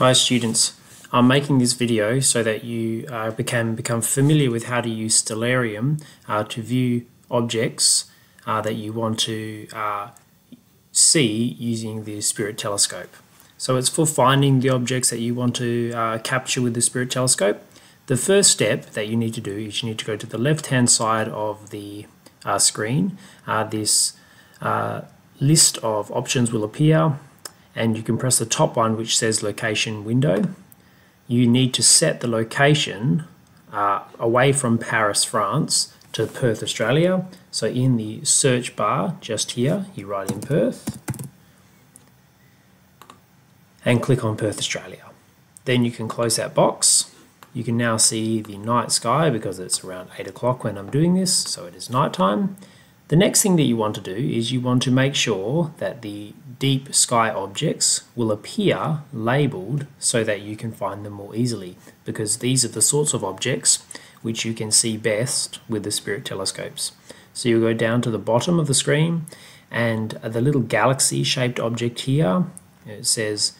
Hi students, I'm making this video so that you uh, can become familiar with how to use Stellarium uh, to view objects uh, that you want to uh, see using the Spirit Telescope. So it's for finding the objects that you want to uh, capture with the Spirit Telescope. The first step that you need to do is you need to go to the left hand side of the uh, screen. this list of options will appear and you can press the top one which says location window. You need to set the location uh, away from Paris, France to Perth, Australia. So in the search bar just here, you write in Perth and click on Perth, Australia. Then you can close that box. You can now see the night sky because it's around 8 o'clock when I'm doing this, so it is night time. The next thing that you want to do is you want to make sure that the deep sky objects will appear labeled so that you can find them more easily because these are the sorts of objects which you can see best with the Spirit telescopes. So you'll go down to the bottom of the screen and the little galaxy shaped object here, it says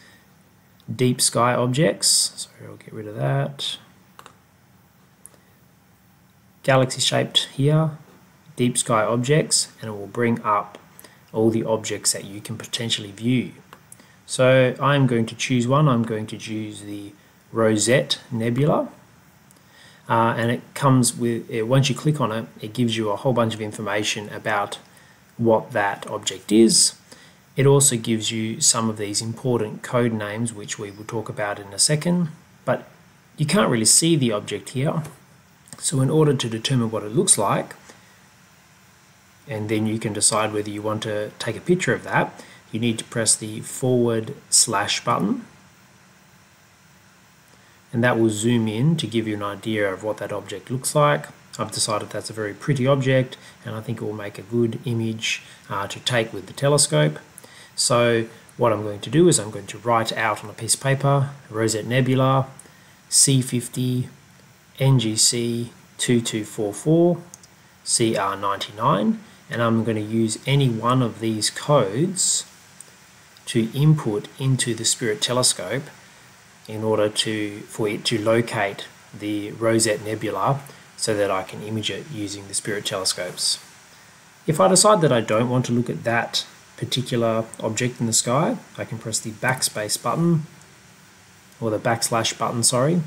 deep sky objects. so I'll get rid of that. Galaxy shaped here deep sky objects and it will bring up all the objects that you can potentially view. So I'm going to choose one. I'm going to choose the Rosette Nebula. Uh, and it comes with, it, once you click on it, it gives you a whole bunch of information about what that object is. It also gives you some of these important code names, which we will talk about in a second. But you can't really see the object here. So in order to determine what it looks like, and then you can decide whether you want to take a picture of that. You need to press the forward slash button and that will zoom in to give you an idea of what that object looks like. I've decided that's a very pretty object and I think it will make a good image uh, to take with the telescope. So what I'm going to do is I'm going to write out on a piece of paper Rosette Nebula C50 NGC 2244 CR99 and I'm going to use any one of these codes to input into the Spirit telescope in order to for it to locate the Rosette Nebula so that I can image it using the Spirit telescopes. If I decide that I don't want to look at that particular object in the sky, I can press the backspace button or the backslash button, sorry,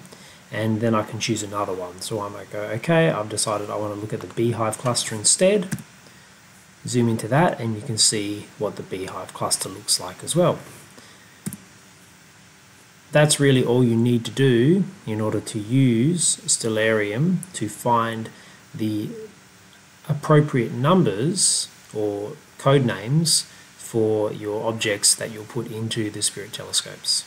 and then I can choose another one. So I might go, okay, I've decided I want to look at the beehive cluster instead. Zoom into that and you can see what the beehive cluster looks like as well. That's really all you need to do in order to use Stellarium to find the appropriate numbers or code names for your objects that you'll put into the Spirit telescopes.